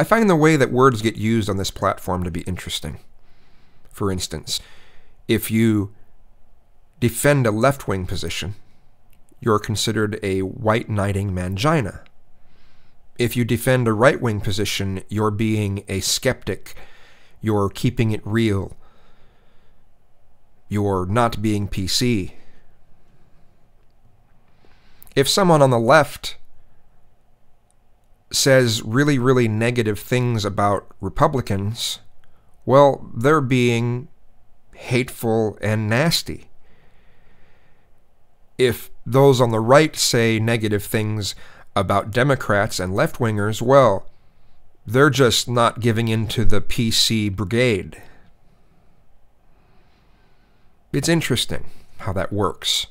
I find the way that words get used on this platform to be interesting. For instance, if you defend a left wing position, you're considered a white knighting mangina. If you defend a right wing position, you're being a skeptic, you're keeping it real, you're not being PC. If someone on the left says really, really negative things about Republicans, well, they're being hateful and nasty. If those on the right say negative things about Democrats and left wingers, well, they're just not giving in to the PC brigade. It's interesting how that works.